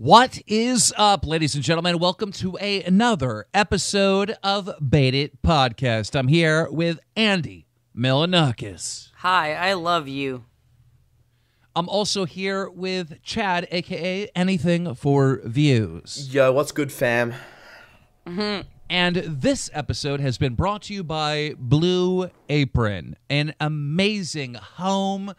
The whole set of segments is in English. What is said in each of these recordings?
What is up, ladies and gentlemen? Welcome to a, another episode of Baited Podcast. I'm here with Andy Milonakis. Hi, I love you. I'm also here with Chad, aka Anything for Views. Yo, what's good, fam? Mm-hmm. And this episode has been brought to you by Blue Apron, an amazing home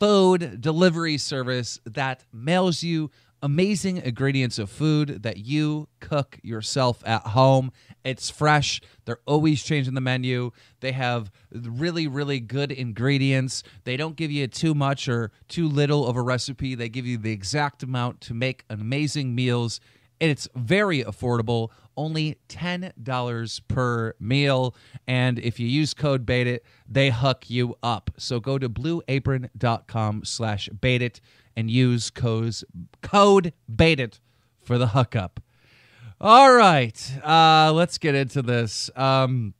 food delivery service that mails you amazing ingredients of food that you cook yourself at home. It's fresh. They're always changing the menu. They have really, really good ingredients. They don't give you too much or too little of a recipe. They give you the exact amount to make amazing meals and it's very affordable only $10 per meal and if you use code baited they hook you up so go to blueapron.com slash baited and use codes, code baited for the hookup all right uh, let's get into this um,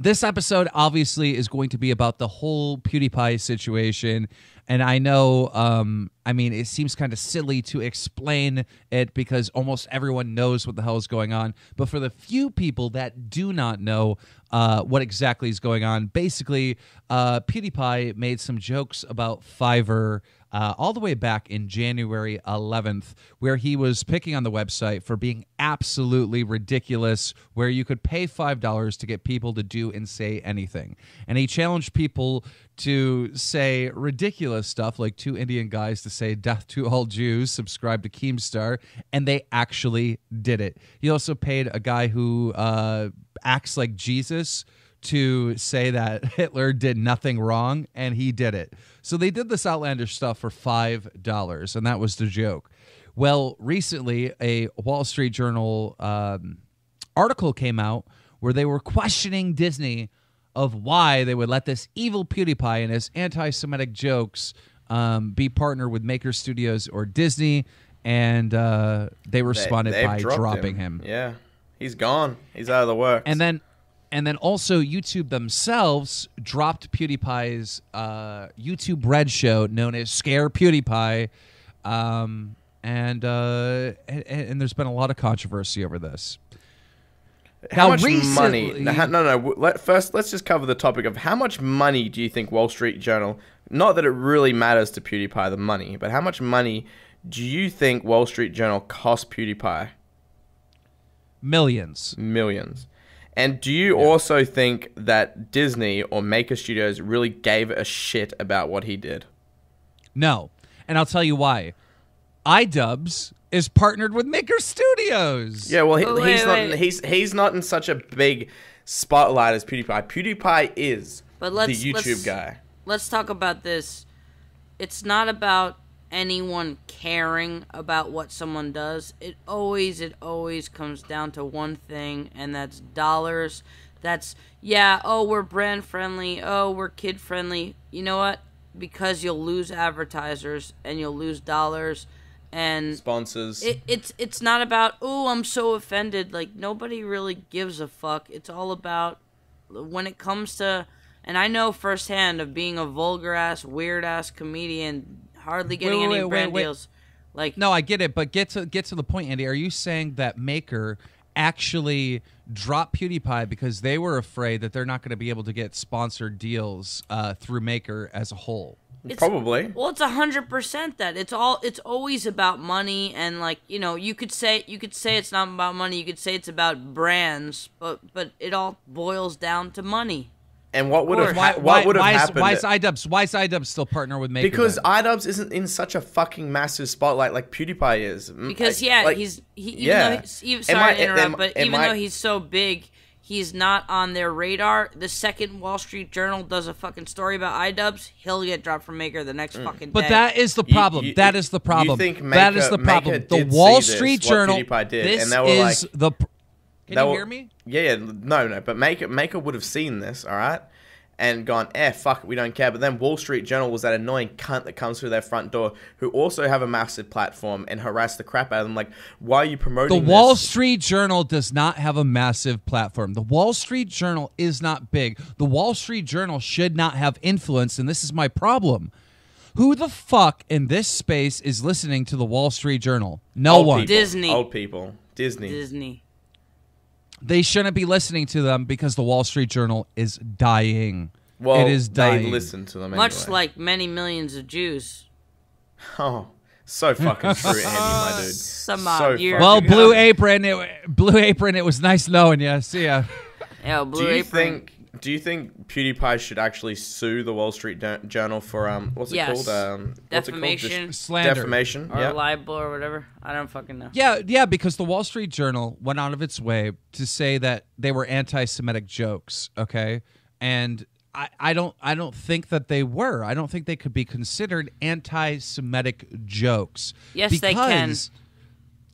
this episode obviously is going to be about the whole PewDiePie situation. And I know, um, I mean, it seems kind of silly to explain it because almost everyone knows what the hell is going on. But for the few people that do not know uh, what exactly is going on, basically, uh, PewDiePie made some jokes about Fiverr uh, all the way back in January 11th, where he was picking on the website for being absolutely ridiculous, where you could pay $5 to get people to do and say anything. And he challenged people to say ridiculous stuff like two Indian guys to say death to all Jews, subscribe to Keemstar, and they actually did it. He also paid a guy who uh, acts like Jesus to say that Hitler did nothing wrong, and he did it. So they did this outlandish stuff for $5, and that was the joke. Well, recently, a Wall Street Journal um, article came out where they were questioning Disney of why they would let this evil PewDiePie and his anti Semitic jokes um, be partnered with Maker Studios or Disney. And uh, they responded they've by dropping him. Yeah, he's gone. He's out of the works. And then and then also YouTube themselves dropped PewDiePie's uh, YouTube Red show known as Scare PewDiePie, um, and, uh, and and there's been a lot of controversy over this. how now, much money? recently- No, ha- no, no. w- Let, first, let's just cover the topic of how much money do you think Wall Street Journal? Not that it really matters to PewDiePie the money, but how much money do you think Wall Street Journal cost PewDiePie? Millions. Millions. And do you also think that Disney or Maker Studios really gave a shit about what he did? No, and I'll tell you why. iDubbbz is partnered with Maker Studios. Yeah, well, he, wait, he's not. He's he's not in such a big spotlight as PewDiePie. PewDiePie is But the let's- YouTube let's- guy. Let's talk about this. It's not about anyone caring about what someone does. It always it always comes down to one thing and that's dollars. That's yeah, oh, we're brand friendly. Oh, we're kid friendly. You know what? Because you'll lose advertisers and you'll lose dollars and Sponsors. it, it's it's not about oh I'm so offended like nobody really gives a fuck it's all about when it comes to and I know firsthand of being a vulgar ass weird ass comedian hardly getting wait, any wait, brand wait. deals like No, I get it, but get to get to the point, Andy. Are you saying that Maker actually dropped PewDiePie because they were afraid that they're not going to be able to get sponsored deals uh, through Maker as a whole? it's, Probably. well it's a hundred percent that it's all it's always about money and like you know you could say you could say it's not about money you could say it's about brands but but it all boils down to money And what would have course. Why, ha- what would have why is, happened? why is iDubbbz why is iDubbbz still partner with Maker? because then? iDubbbz isn't in such a fucking massive spotlight like PewDiePie is. Mm, because like- yeah, like- he's he, even yeah. though he's, even, sorry might- to interrupt, it- but it even might- though he's so big, he's not on their radar. The second Wall Street Journal does a fucking story about iDubbbz, he'll get dropped from Maker the next mm. fucking day. But that is the problem. you- that is the you problem. think that is Maker- the problem. Maker The did Wall see this, Street what Journal. PewDiePie did, this and they were is like- the. pr- Can They you were- hear me? Yeah, yeah, no, no, but Maker Maker would have seen this, all right, and gone, eh, fuck, it, we don't care. But then Wall Street Journal was that annoying cunt that comes through their front door, who also have a massive platform and harass the crap out of them. Like, why are you promoting? The promoting Wall this? Street Journal does not have a massive platform. The Wall Street Journal is not big. The Wall Street Journal should not have influence, and this is my problem. Who the fuck in this space is listening to the Wall Street Journal? No Old one. people. Disney. Old people. Disney. Disney. They shouldn't be listening to them because the Wall Street Journal is dying. Well, it is dying. they listen to them Much anyway. like many millions of Jews. Oh, so fucking true, Andy, my dude. Some so years fucking Well. Blue Apron, it, Blue Apron, it was nice knowing you. See ya. Yeah, Do Blue you Apron. think? Do you think PewDiePie should actually sue the Wall Street Jour- Journal for um what's it Yes. called um what's it called? Defamation. Slander. defamation. or Yeah. libel or whatever? I don't fucking know. Yeah, yeah, because the Wall Street Journal went out of its way to say that they were anti-Semitic jokes. Okay, and I, I don't, I don't think that they were. I don't think they could be considered anti-Semitic jokes. Yes, they can.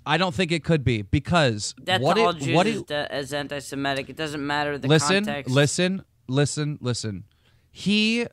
I don't think it could be because That's what all it, Jews what is it, de- as anti-Semitic. It doesn't matter the listen, context. listen, listen, listen. He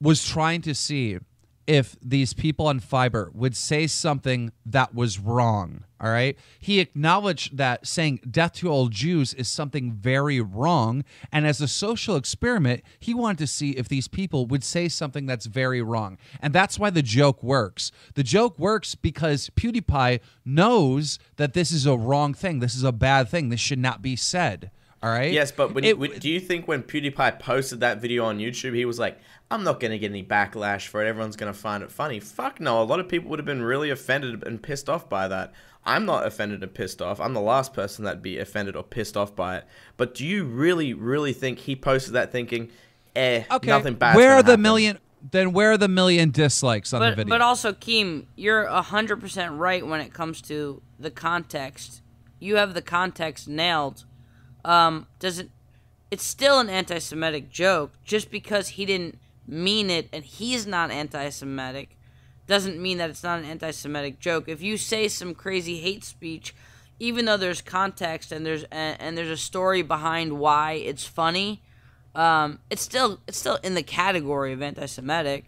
was trying to see if these people on Fiverr would say something that was wrong. All right. He acknowledged that saying death to all Jews is something very wrong. And as a social experiment, he wanted to see if these people would say something that's very wrong. And that's why the joke works. The joke works because PewDiePie knows that this is a wrong thing. This is a bad thing. This should not be said. All right. Yes, but when, It- when- do you think when PewDiePie posted that video on YouTube, he was like, "I'm not gonna get any backlash for it. Everyone's gonna find it funny." Fuck no. A lot of people would have been really offended and pissed off by that. I'm not offended and pissed off. I'm the last person that'd be offended or pissed off by it. But do you really, really think he posted that thinking, "Eh, Okay. nothing bad"? Where are the million? Then where are the million dislikes on the video? but also, Keem, you're hundred percent right when it comes to the context. You have the context nailed. Um, doesn't. It's still an anti-Semitic joke. Just because he didn't mean it and he's not anti-Semitic, doesn't mean that it's not an anti-Semitic joke. If you say some crazy hate speech, even though there's context and there's and, and there's a story behind why it's funny, um, it's still it's still in the category of anti-Semitic.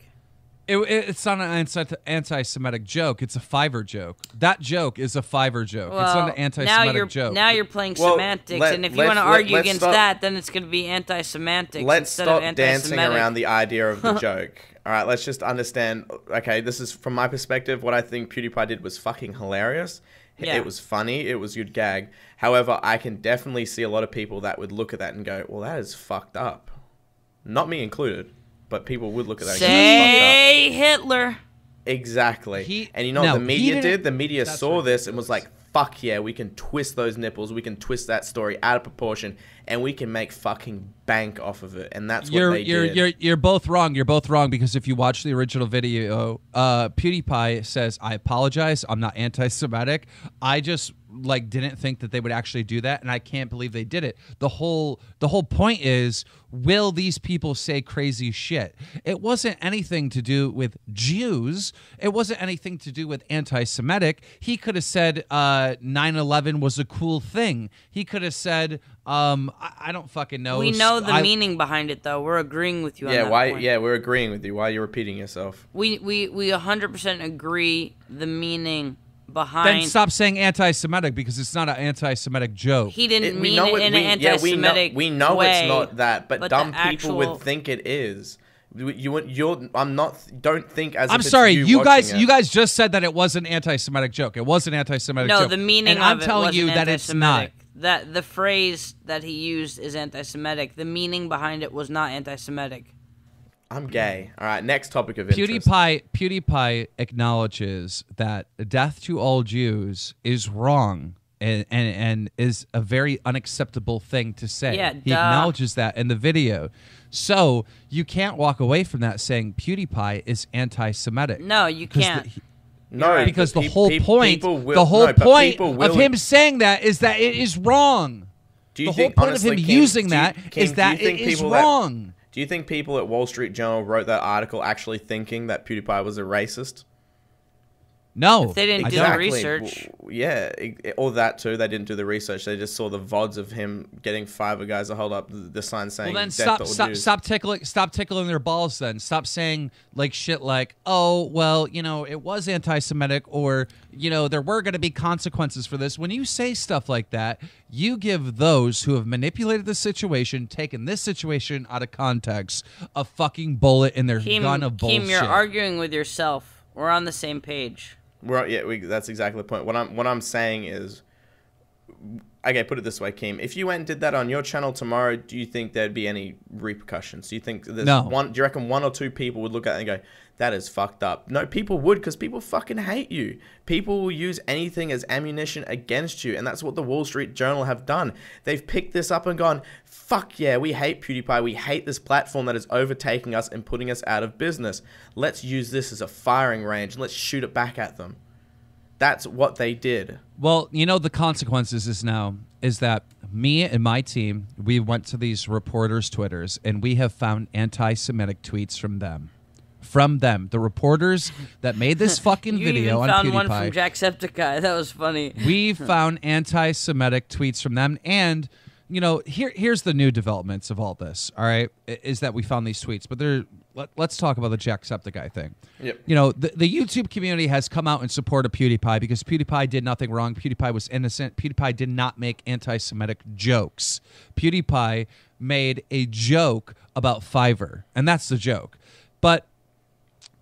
It- it- it's not an anti- anti-Semitic joke. It's a Fiverr joke. That joke is a Fiverr joke. it's not an anti-Semitic you're joke. now you're playing Well, semantics, let- and if you want to argue let's against stop- that, then it's going to be anti-semantics Let's instead stop of dancing anti-Semitic. around the idea of the joke. All right, let's just understand. Okay, this is from my perspective. What I think PewDiePie did was fucking hilarious. Yeah. It was funny. It was good gag. However, I can definitely see a lot of people that would look at that and go, "Well, that is fucked up." Not me included, but people would look at that. and go, "That's. Say Hitler. Exactly. He- and you know no, what the media didn't- did? The media That's saw this and was like, fuck yeah, we can twist those nipples, we can twist that story out of proportion, and we can make fucking bank off of it. And that's what you're they you're did. you're you're both wrong. You're both wrong because if you watch the original video, uh, PewDiePie says, "I apologize. I'm not anti-Semitic. I just like didn't think that they would actually do that, and I can't believe they did it." The whole the whole point is, will these people say crazy shit? It wasn't anything to do with Jews. It wasn't anything to do with anti-Semitic. He could have said uh, 9/11 was a cool thing. He could have said, um, I, I don't fucking know. We know the I- meaning behind it, though. We're agreeing with you on yeah, that why? point. Yeah, we're agreeing with you. Why are you repeating yourself? We we we 100% agree the meaning Then stop saying anti-Semitic because it's not an anti-Semitic joke. He didn't It- mean it in we, an yeah, we know, anti-Semitic we know way, it's not that, but, but the dumb people would think it is. You, you, you're. I'm not. Don't think as. I'm if it's sorry, you, you, guys. it. You guys just said that it was an anti-Semitic joke. It was an anti-Semitic No, joke. the meaning and of I'm it telling you that it's not. anti-Semitic. That the phrase that he used is anti-Semitic. The meaning behind it was not anti-Semitic. I'm gay. Mm-hmm. All right. Next topic of interest. PewDiePie PewDiePie acknowledges that death to all Jews is wrong and, and and is a very unacceptable thing to say. Yeah, he duh. acknowledges that in the video. So you can't walk away from that saying PewDiePie is anti-Semitic. No, you can't. he- No, right. because the pe- whole pe- point, will- the whole no, but point people of will- him saying that is that it is wrong. Do you the think, whole point honestly, of him Keem, using do you- that Keem, is that it is people that- wrong. Do you think people at Wall Street Journal wrote that article actually thinking that PewDiePie was a racist? No, If they didn't I do the research. Yeah, i- i- all that too. They didn't do the research. They just saw the vods of him getting five guys to hold up the, the sign saying. Well, then "Death stop, stop, Jews." stop tickling, stop tickling their balls. Then stop saying like shit like, oh, well, you know, it was anti-Semitic, or you know, there were going to be consequences for this. When you say stuff like that, you give those who have manipulated the situation, taken this situation out of context, a fucking bullet in their Keem, gun of bullshit. Keem, you're arguing with yourself. We're on the same page. Well, yeah, we, that's exactly the point. What I'm what I'm saying is, okay, put it this way, Keem. If you went and did that on your channel tomorrow, do you think there'd be any repercussions? Do you think there's No. one? Do you reckon one or two people would look at it and go, "That is fucked up"? No, people would because people fucking hate you. People will use anything as ammunition against you, and that's what the Wall Street Journal have done. They've picked this up and gone, "Fuck yeah, we hate PewDiePie. We hate this platform that is overtaking us and putting us out of business. Let's use this as a firing range. and Let's shoot it back at them." That's what they did. Well, you know the consequences is now is that me and my team we went to these reporters' twitters and we have found anti-Semitic tweets from them, from them, the reporters that made this fucking You video even on found PewDiePie. one from Jacksepticeye. That was funny. we found anti-Semitic tweets from them, and you know here here's the new developments of all this. All right, is that we found these tweets, but they're let, let's talk about the Jacksepticeye thing. Yep. You know, the, the YouTube community has come out in support of PewDiePie because PewDiePie did nothing wrong. PewDiePie was innocent. PewDiePie did not make anti Semitic jokes. PewDiePie made a joke about Fiverr, and that's the joke. But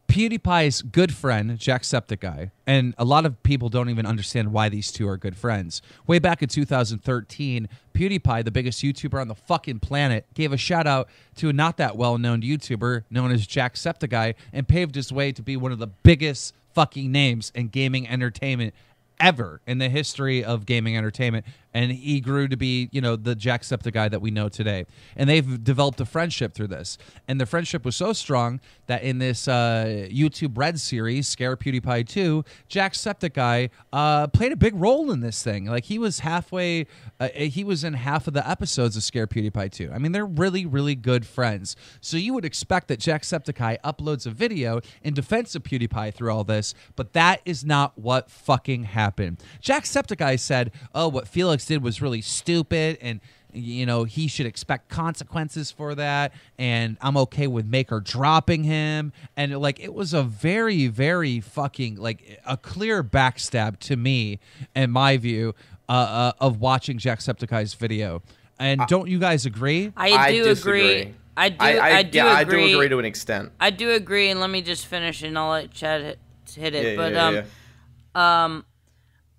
PewDiePie's good friend, Jacksepticeye, and a lot of people don't even understand why these two are good friends. Way back in 2013, PewDiePie, the biggest YouTuber on the fucking planet, gave a shout out to a not that well known YouTuber known as Jacksepticeye and paved his way to be one of the biggest fucking names in gaming entertainment ever in the history of gaming entertainment and he grew to be you know the jacksepticeye that we know today. And they've developed a friendship through this. And the friendship was so strong that in this uh, youtube red series scare pewdiepie 2 jacksepticeye uh, played a big role in this thing. Like he was halfway uh, he was in half of the episodes of scare pewdiepie 2 i mean they're really really good friends. So you would expect that jacksepticeye uploads a video in defense of pewdiepie through all this but that is not what fucking happened. Jacksepticeye said oh what felix did was really stupid and you know he should expect consequences for that and i'm okay with maker dropping him and like it was a very very fucking like a clear backstab to me in my view uh, uh, of watching jacksepticeye's video and don't you guys agree I I do disagree. agree. I do. I, I, I, do yeah, agree. I do agree to an extent. I do agree, and let me just finish, and I'll let Chad hit, hit it. Yeah, but yeah, um, yeah.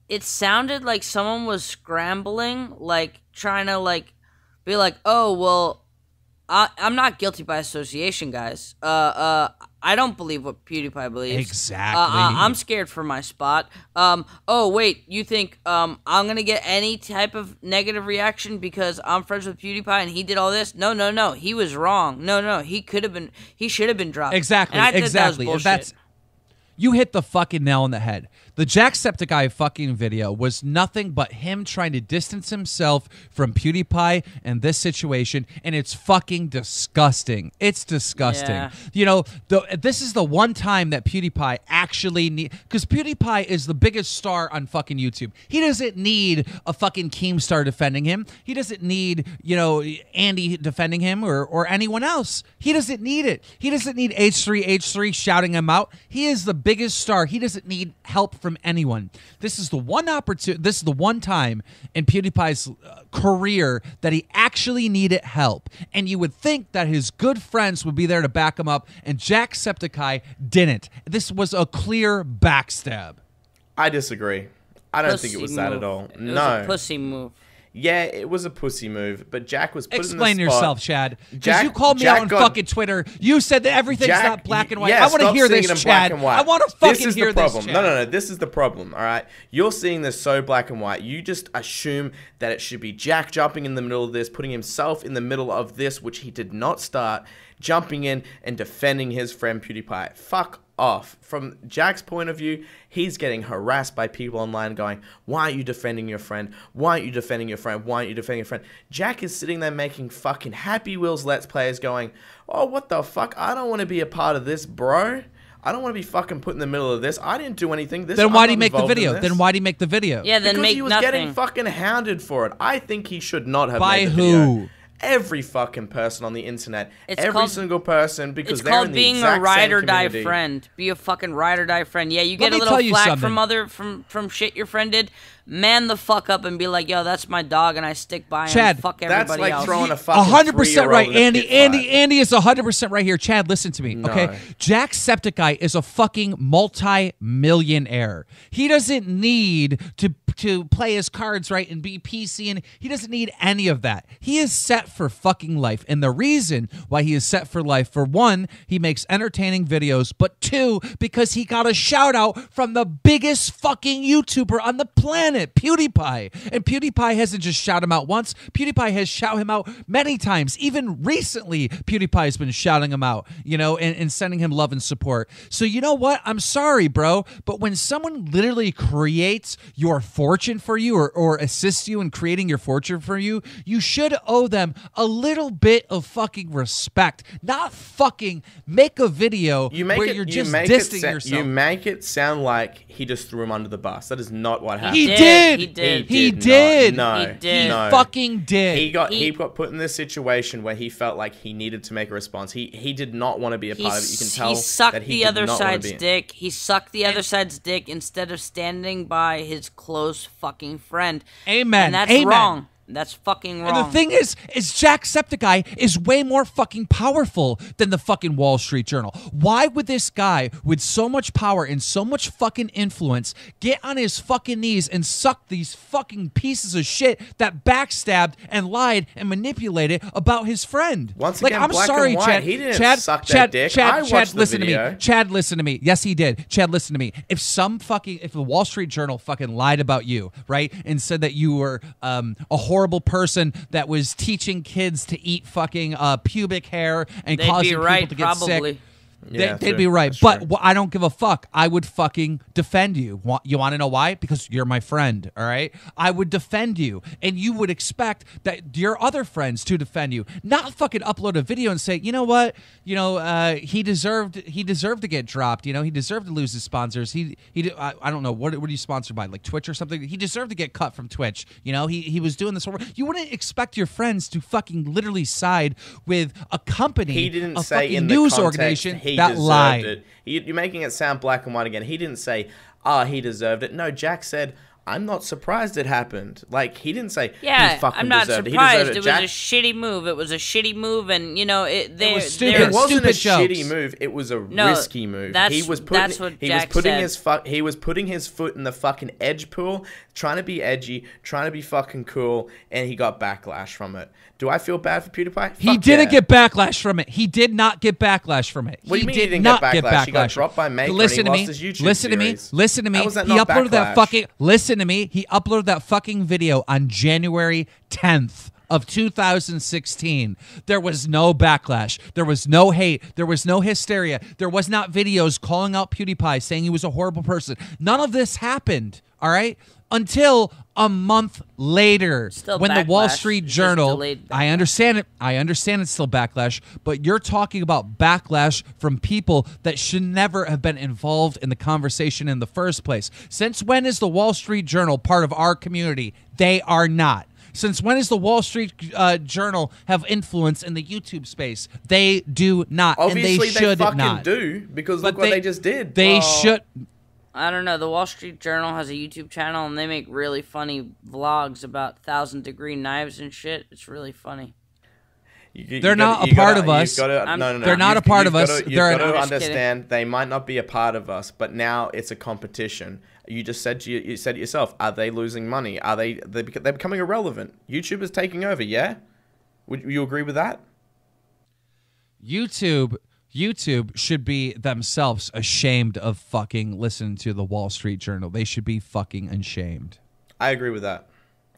It sounded like someone was scrambling, like trying to like be like, oh well, I I'm not guilty by association, guys. Uh uh, I don't believe what PewDiePie believes. Exactly. Uh, uh, I'm scared for my spot. Um. Oh wait, you think um I'm gonna get any type of negative reaction because I'm friends with PewDiePie and he did all this? No, no, no. He was wrong. No, no. He could have been. He should have been dropped. Exactly. I exactly. That That's you hit the fucking nail on the head. The Jacksepticeye fucking video was nothing but him trying to distance himself from PewDiePie and this situation, and it's fucking disgusting. It's disgusting. Yeah. You know, the, this is the one time that PewDiePie actually need because PewDiePie is the biggest star on fucking YouTube. He doesn't need a fucking Keemstar defending him. He doesn't need you know Andy defending him or or anyone else. He doesn't need it. He doesn't need H3 H3 shouting him out. He is the biggest star. He doesn't need help from anyone. This is the one opportunity. This is the one time in PewDiePie's uh, career that he actually needed help, and you would think that his good friends would be there to back him up, and Jacksepticeye didn't. This was a clear backstab. I disagree. I don't think it Pussy was that at all. It was no. a pussy move. Yeah, it was a pussy move, but Jack was put Explain in the spot. yourself, Chad. Because you called me Jack out on got- fucking Twitter. You said that everything's Jack, not black and white. Yeah, I want to hear this, Chad. black and white. I want to fucking this is hear the problem. this. No, no, no. This is the problem. All right, you're seeing this so black and white. You just assume that it should be Jack jumping in the middle of this, putting himself in the middle of this, which he did not start, jumping in and defending his friend PewDiePie. Fuck off. From Jack's point of view, he's getting harassed by people online going, Why aren't you defending your friend? Why aren't you defending your friend? Why aren't you defending your friend? Jack is sitting there making fucking Happy Wheels Let's Players going, Oh, what the fuck? I don't want to be a part of this, bro. I don't want to be fucking put in the middle of this. I didn't do anything. This. Then why not did he make the video? Then why did he make the video? Yeah, then because make he was nothing. getting fucking hounded for it. I think he should not have By made the who? video. Every fucking person on the internet. It's every called- single person because It's they're in called the being a ride or die community. friend. Be a fucking ride or die friend. Yeah, you Let get a little flack something. from other from from shit your friend did. Man the fuck up and be like, yo, that's my dog, and I stick by him. Chad, fuck everybody That's like else. throwing a A fucking hundred percent right, three-year-old in a Andy. Andy, fight. Andy is a hundred percent right here. Chad, listen to me, okay? No. Jack Septiceye is a fucking multi-millionaire. He doesn't need to to play his cards right and be PC, and he doesn't need any of that. He is set for fucking life, and the reason why he is set for life, for one, he makes entertaining videos, but two, because he got a shout out from the biggest fucking YouTuber on the planet, PewDiePie, and PewDiePie hasn't just shout him out once. PewDiePie has shout him out many times. Even recently, PewDiePie has been shouting him out, you know, and, and sending him love and support. So you know what? I'm sorry, bro, but when someone literally creates your fortune for you or, or assists you in creating your fortune for you, you should owe them a little bit of fucking respect. Not fucking make a video You make where it. you're you just make dissing it sa- yourself. You make it sound like he just threw him under the bus. That is not what happened. he did, did. he did. He did. No, He did. He no. fucking did. He got He- he, got put in this situation where he felt like he needed to make a response. He he did not want to be a He, part of it. You can tell he sucked that he the did other not side's dick. He sucked the other side's dick instead of standing by his close fucking friend. Amen. And that's Amen. wrong. That's fucking wrong. And the thing is, is Jacksepticeye is way more fucking powerful than the fucking Wall Street Journal. Why would this guy with so much power and so much fucking influence get on his fucking knees and suck these fucking pieces of shit that backstabbed and lied and manipulated about his friend? Once like, again, I'm black and sorry, white. Chad. He didn't Chad, suck that Chad, dick. Chad, I Chad, watched the listen to me. Chad, listen to me. Yes, he did. Chad, listen to me. If some fucking, if the Wall Street Journal fucking lied about you, right, and said that you were um, a horrible person that was teaching kids to eat fucking uh, pubic hair and They'd causing right, people to get probably. sick. Yeah, they, would be right, That's but. I don't give a fuck. I would fucking defend you. You want to know why? Because you're my friend. All right, I would defend you, and you would expect that your other friends to defend you, not fucking upload a video and say, you know what, you know, uh, he deserved he deserved to get dropped. You know, he deserved to lose his sponsors. He he I, I don't know what what are you sponsored by, like Twitch or something. He deserved to get cut from Twitch. You know, he he was doing this. whole- You wouldn't expect your friends to fucking literally side with a company, He didn't a say fucking in the news organization he that deserved lied. it. You- You're making it sound black and white again. He didn't say, "Ah, he deserved it." No, Jack said, "I'm not surprised it happened." Like he didn't say, Yeah, he fucking I'm not deserved surprised. It. He It, deserved it. was Jack, a shitty move. It was a shitty move, and you know it. They, was stupid. It wasn't a Stupid shitty move. It was a No, risky move. that's- he was putting, that's what he Jack was putting said. his fu- he was putting his foot in the fucking edge pool, trying to be edgy, trying to be fucking cool, and he got backlash from it. Do I feel bad for PewDiePie? He didn't yeah. get backlash from it. He did not get backlash from it. What do you mean he did didn't get not get backlash? backlash. He got dropped by Maker Listen to me. listen to me. Listen to me. That he uploaded that fucking. Listen to me. He uploaded that fucking video on January 10th of 2016. There was no backlash. There was no hate. There was no hysteria. There was not videos calling out PewDiePie saying he was a horrible person. None of this happened. All right. Until a month later, Still when the Wall. Street Journal. I understand it. I understand it's still backlash, but you're talking about backlash from people that should never have been involved in the conversation in the first place. Since when is the Wall Street Journal part of our community? They are not. Since when does the Wall Street uh, Journal have influence in the YouTube space? They do not, Obviously, and they should fucking not. do because But look what they just did. They Oh. should. I don't know. The Wall Street Journal has a YouTube channel, and they make really funny vlogs about thousand degree knives and shit. It's really funny. You- you They're gotta- not a part gotta- of us. gotta- no, no, no. They're not a part of us. You've They're- got to just kidding. understand they might not be a part of us, but now it's a competition. You just said to you, you said it yourself. Are they losing money? Are they they bec- they're becoming irrelevant? YouTube is taking over. Yeah, would you agree with that? YouTube YouTube should be themselves ashamed of fucking listening to the Wall Street Journal. They should be fucking ashamed. I agree with that.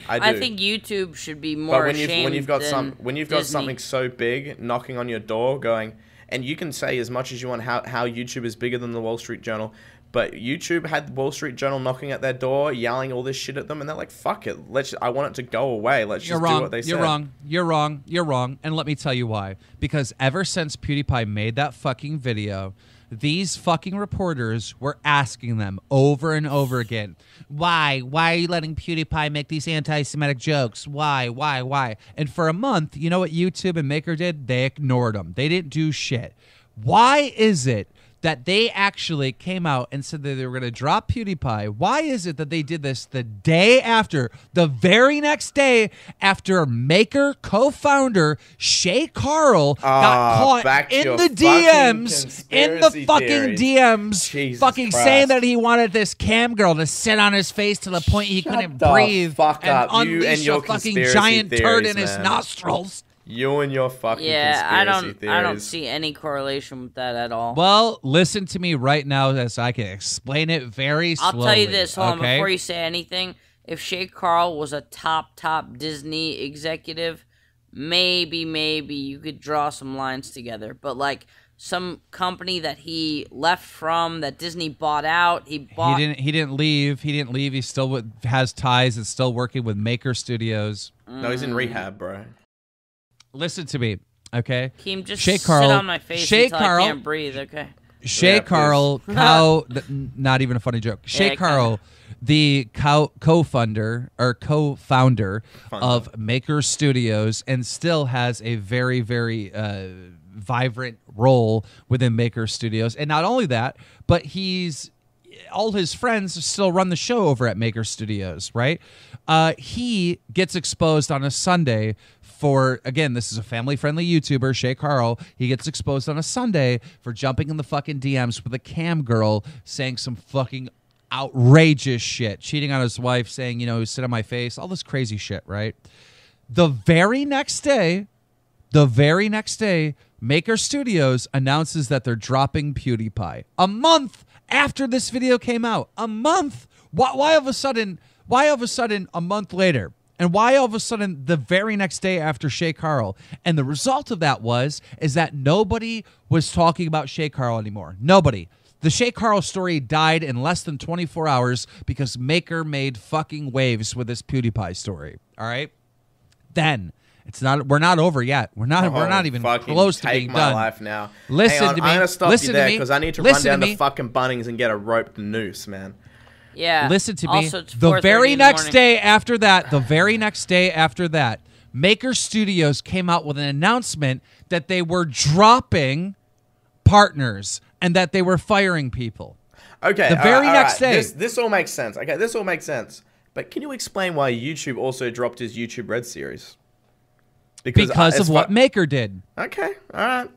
I do. I think YouTube should be more but when you've when you've got than some when you've got Disney. something so big knocking on your door, going, and you can say as much as you want how how YouTube is bigger than the Wall Street Journal. But YouTube had the Wall Street Journal knocking at their door, yelling all this shit at them, and they're like, "Fuck it, let's. I want it to go away. Let's You're just wrong. do what they say." You're said." wrong. You're wrong. You're wrong. And let me tell you why. Because ever since PewDiePie made that fucking video these fucking reporters were asking them over and over again, why? Why are you letting PewDiePie make these anti Semitic jokes? Why? Why? Why? And for a month, you know what YouTube and Maker did? They ignored them. They didn't do shit. Why is it that they actually came out and said that they were going to drop PewDiePie. Why is it that they did this the day after, the very next day after Maker co-founder Shay Carl got Ah, caught in the DMs, in the fucking theories. DMs, Jesus fucking Christ. saying that he wanted this cam girl to sit on his face to the point he Shut couldn't the breathe fuck and up, you and unleash your a fucking giant turd theories, in his nostrils. You and your fucking Yeah, I don't. theories. I don't see any correlation with that at all. Well, listen to me right now as I can explain it very I'll slowly. tell you this. Hold okay? on, before you say anything, if Shay Carl was a top top Disney executive, maybe maybe you could draw some lines together. But like some company that he left from that Disney bought out, he bought. He didn't. He didn't leave. He didn't leave. He still has ties and still working with Maker Studios. No, he's in rehab, bro. Listen to me, okay? Keem, just Shay sit Carl- on my face Shay until Carl- I can't breathe. Okay. Shay Yeah. Carl, cow. th- not even a funny joke. Shay Yeah, Carl, the co- co-founder or co-founder Founder. of Maker Studios, and still has a very, very uh, vibrant role within Maker Studios. And not only that, but he's all his friends still run the show over at Maker Studios, right? Uh, he gets exposed on a Sunday for again, this is a family-friendly YouTuber, Shay Carl. He gets exposed on a Sunday for jumping in the fucking DMs with a cam girl saying some fucking outrageous shit, cheating on his wife, saying, you know, sit on my face, all this crazy shit, right? The very next day, the very next day, Maker Studios announces that they're dropping PewDiePie. A month after this video came out. A month. Why, why all of a sudden? Why all of a sudden a month later? And why all of a sudden the very next day after Shay Carl? And the result of that was is that nobody was talking about Shay Carl anymore. Nobody. The Shay Carl story died in less than 24 hours because Maker made fucking waves with this PewDiePie story. All right? then it's not we're not over yet we're not we're Oh, not even close to being my done life now. Listen on, to me. I'm gonna stop Listen you to there me. because I need to Listen run down to the fucking Bunnings and get a roped noose, man. Yeah. listen to me Also, it's the very in the next morning. day after that the very next day after that maker studios came out with an announcement that they were dropping partners and that they were firing people Okay. The very all next day. This, this all makes sense. Okay, this all makes sense. But can you explain why YouTube also dropped his YouTube Red series? because uh, of what fu- maker did Okay. All right.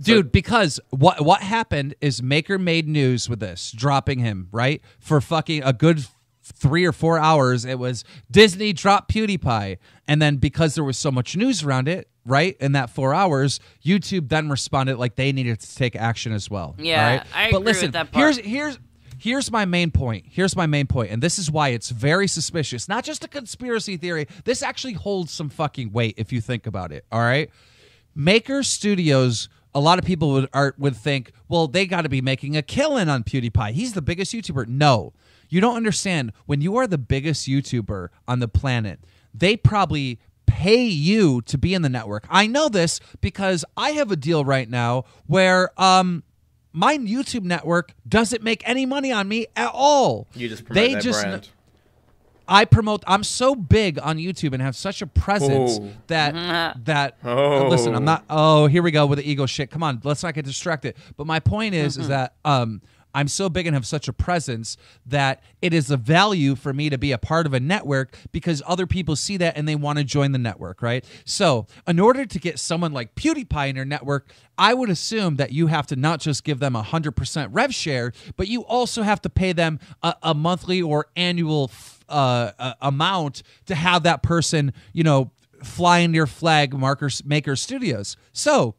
Dude, because what what happened is Maker made news with this, dropping him, right? For fucking a good three or four hours. It was Disney dropped PewDiePie. And then because there was so much news around it, right, in that four hours, YouTube then responded like they needed to take action as well. Yeah, all right? I but agree with listen, that part. here's here's here's my main point. Here's my main point, and this is why it's very suspicious. Not just a conspiracy theory. This actually holds some fucking weight if you think about it. All right. Maker Studios, a lot of people would are, would think, well, they got to be making a killing on PewDiePie. He's the biggest YouTuber. No, you don't understand. When you are the biggest YouTuber on the planet, they probably pay you to be in the network. I know this because I have a deal right now where um my YouTube network doesn't make any money on me at all. You just promote they their just brand. I promote. I'm so big on YouTube and have such a presence Oh. that that. Oh. Listen, I'm not. Oh, here we go with the ego shit. Come on, let's not get distracted. But my point is, is that um, I'm so big and have such a presence that it is a value for me to be a part of a network because other people see that and they want to join the network, right? So, in order to get someone like PewDiePie in your network, I would assume that you have to not just give them a hundred percent rev share, but you also have to pay them a, a monthly or annual uh, uh, amount to have that person, you know, fly in your flag marker maker studios. So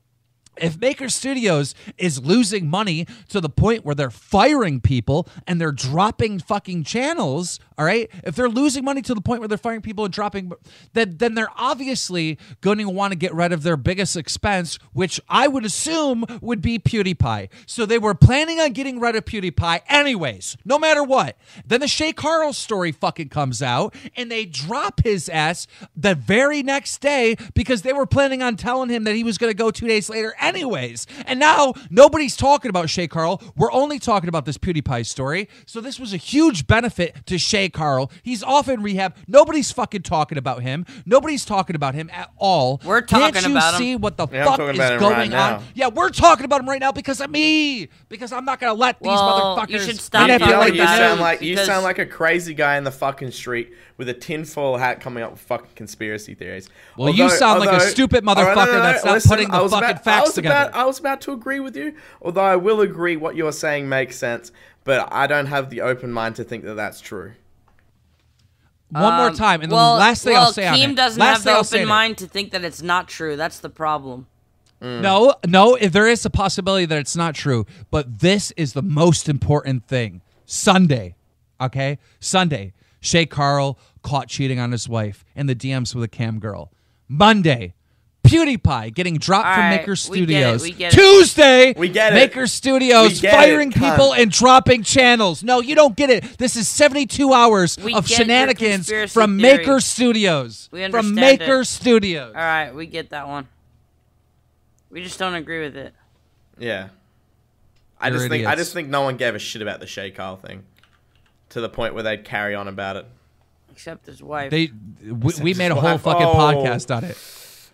if Maker Studios is losing money to the point where they're firing people and they're dropping fucking channels, all right? If they're losing money to the point where they're firing people and dropping, then then they're obviously going to want to get rid of their biggest expense, which I would assume would be PewDiePie. So they were planning on getting rid of PewDiePie anyways, no matter what. Then the Shay Carl story fucking comes out and they drop his ass the very next day because they were planning on telling him that he was going to go two days later anyways. And now nobody's talking about Shay Carl. We're only talking about this PewDiePie story. So this was a huge benefit to Shay Carl. He's off in rehab. Nobody's fucking talking about him. Nobody's talking about him at all. We're talking Can't you about him. see what the Yeah, fuck is going right now. on? Yeah, we're talking about him right now because of me. Because I'm not gonna let these Well, motherfuckers you should stop You, talking know, you sound like you sound like a crazy guy in the fucking street with a tinfoil hat coming up with fucking conspiracy theories. Well, you sound like a stupid oh, All right, motherfucker that's not putting the fucking about- facts I was together. About, I was about to agree with you, although I will agree what you're saying makes sense, but I don't have the open mind to think that that's true. One more Um, time, and well, the last thing well, I'll say on Keem it. doesn't last have the I'll open mind to think that it's not true. That's the problem. No, no, if there is a possibility that it's not true, but this is the most important thing. Sunday, okay? Sunday, Shay Carl caught cheating on his wife in the DMs with a cam girl. Monday, PewDiePie getting dropped All from right, Maker we get it, Studios. we get. Tuesday, We get it. Maker Studios get firing it, people and dropping channels. No, you don't get it. This is 72 hours We of shenanigans from theory. Maker Studios. We from Maker it. Studios. All right, we get that one. We just don't agree with it. Yeah. I You're just think I just think no one gave a shit about the Shay Carl thing, to the point where they'd carry on about it. Except his wife. They we, we made a whole wife. fucking Oh. podcast on it.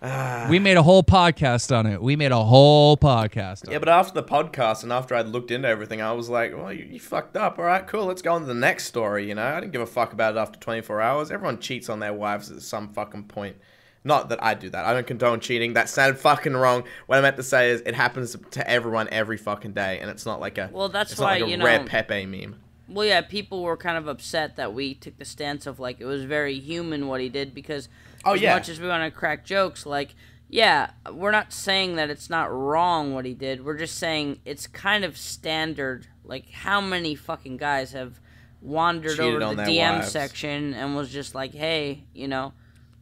Ah. we made a whole podcast on it. We made a whole podcast. On Yeah, but after the podcast and after I'd looked into everything, I was like, well, you, you fucked up. All right, cool. Let's go on to the next story. You know, I didn't give a fuck about it after 24 hours. Everyone cheats on their wives at some fucking point. Not that I do that. I don't condone cheating. That sounded fucking wrong. What I meant to say is it happens to everyone every fucking day, and it's not like a Well, that's it's why, not like a you rare know- Pepe meme. Well, yeah, people were kind of upset that we took the stance of like it was very human what he did because Oh, as yeah. much as we want to crack jokes, like yeah, we're not saying that it's not wrong what he did. We're just saying it's kind of standard. Like how many fucking guys have wandered Cheated over on the DM wives. section and was just like, hey, you know,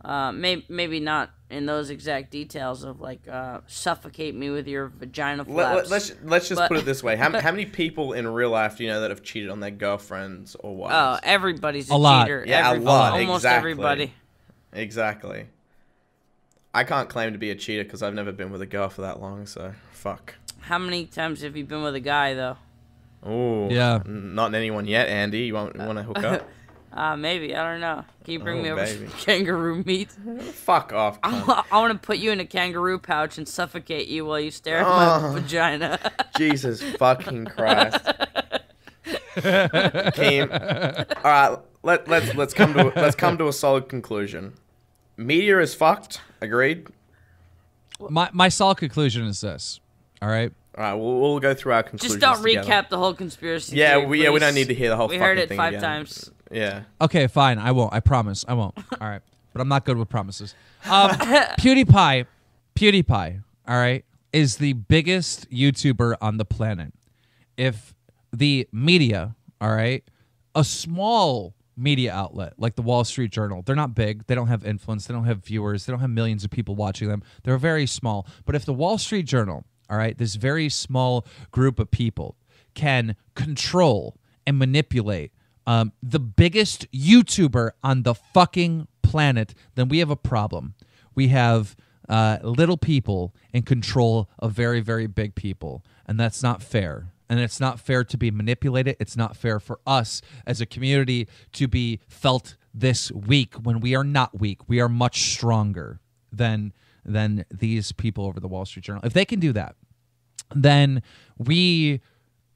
uh, maybe maybe not in those exact details of like uh, suffocate me with your vagina Let, flaps. let, us let's just But- put it this way: how, how many people in real life do you know that have cheated on their girlfriends or wives? Oh, everybody's a, A lot. cheater. Yeah, a lot, Almost exactly. everybody. Exactly. I can't claim to be a cheater because I've never been with a girl for that long. So fuck. How many times have you been with a guy though? Oh, Yeah. n- Not anyone yet, Andy. You want want to hook up? Uh, maybe I don't know. Can you bring Oh, me over baby. some kangaroo meat? Fuck off. cunt. I, I want to put you in a kangaroo pouch and suffocate you while you stare at Oh. my vagina. Jesus fucking Christ. Keem. All right. Let let's let's come to let's come to a solid conclusion. Media is fucked. Agreed. My my solid conclusion is this. All right. All right. We'll, we'll go through our conclusions. Just don't together. recap the whole conspiracy. Yeah, theory, we yeah we don't need to hear the whole. We fucking heard it five again. times. Yeah. Okay, fine. I won't. I promise. I won't. All right. But I'm not good with promises. Um, PewDiePie, PewDiePie, all right, is the biggest YouTuber on the planet. If the media, all right, a small media outlet like the Wall Street Journal, they're not big, they don't have influence, they don't have viewers, they don't have millions of people watching them. They're very small. But if the Wall Street Journal, all right, this very small group of people can control and manipulate um, the biggest YouTuber on the fucking planet, then we have a problem. We have uh, little people in control of very, very big people, and that's not fair. And it's not fair to be manipulated. It's not fair for us as a community to be felt this weak when we are not weak. We are much stronger than than these people over the Wall Street Journal. If they can do that, then we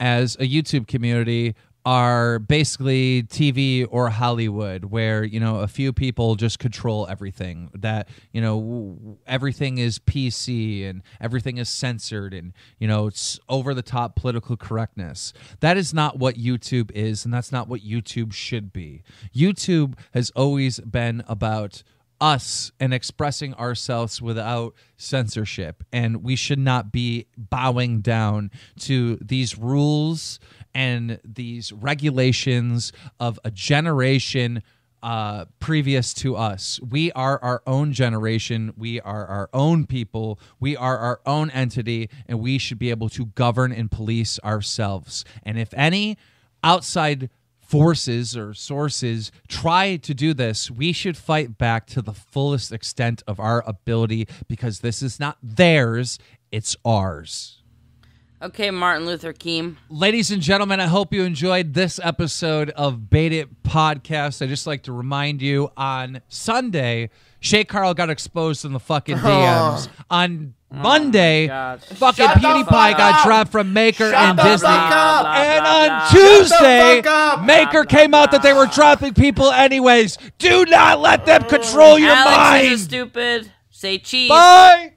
as a YouTube community are basically TV or Hollywood where you know a few people just control everything that you know everything is PC and everything is censored and you know it's over the top political correctness. That is not what YouTube is and that's not what YouTube should be. YouTube has always been about us and expressing ourselves without censorship. And we should not be bowing down to these rules and these regulations of a generation uh, previous to us. We are our own generation. We are our own people. We are our own entity, and we should be able to govern and police ourselves. And if any outside forces or sources try to do this, we should fight back to the fullest extent of our ability because this is not theirs, it's ours. Okay, Martin Luther King. Ladies and gentlemen, I hope you enjoyed this episode of Baited Podcast. I just like to remind you on Sunday, Shay Carl got exposed in the fucking oh. DMs. on oh Monday, God. fucking Shut PewDiePie fuck got dropped from Maker Shut and the Disney. fuck up! And on blah, blah. Tuesday, Shut the fuck up! Maker came out that they were dropping people anyways. Do not let them oh. control your Alex mind. is stupid. Say cheese. Bye.